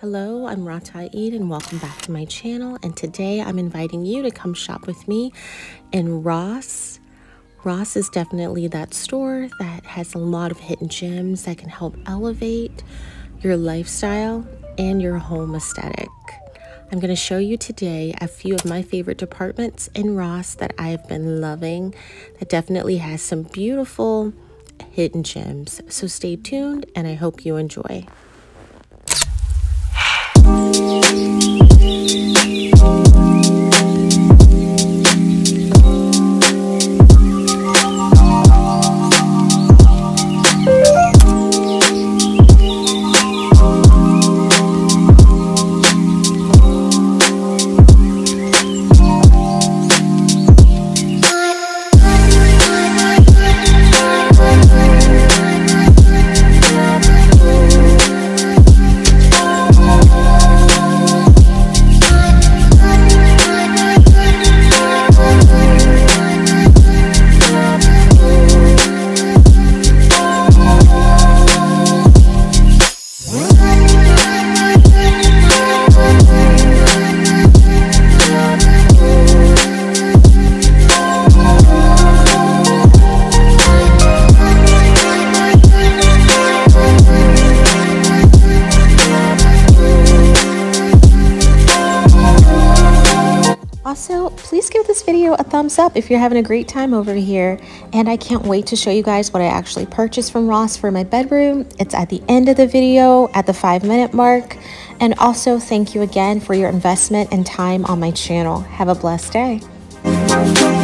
Hello, I'm Rata Eid and welcome back to my channel. And today I'm inviting you to come shop with me in Ross. Ross is definitely that store that has a lot of hidden gems that can help elevate your lifestyle and your home aesthetic. I'm going to show you today a few of my favorite departments in Ross that I've been loving that definitely has some beautiful hidden gems. So stay tuned and I hope you enjoy. Please give this video a thumbs up if you're having a great time over here. And I can't wait to show you guys what I actually purchased from Ross for my bedroom. It's at the end of the video at the five minute mark. And also thank you again for your investment and time on my channel. Have a blessed day.